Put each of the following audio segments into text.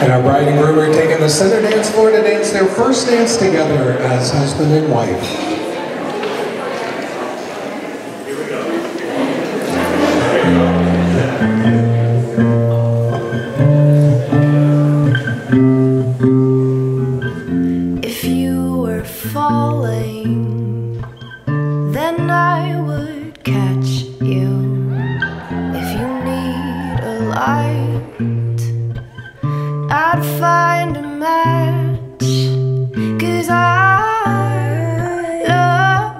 And our bride and groom are taking the center dance floor to dance their first dance together as husband and wife. If you were falling, then I I'd find a match. Cause I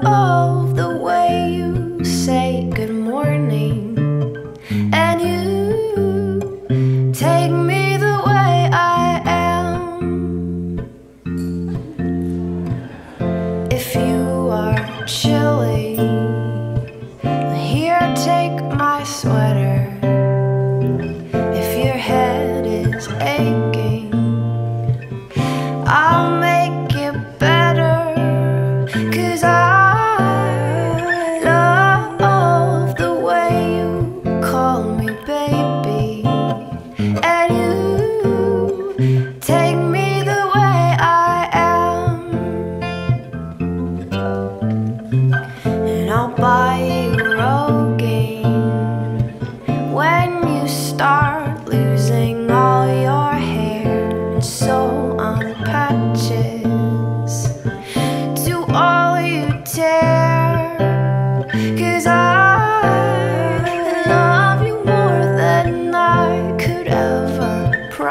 love the way you say good morning. And you take me the way I am. If you are chilly,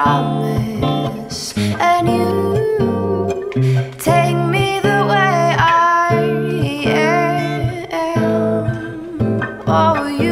promise. And you take me the way I am. Oh, you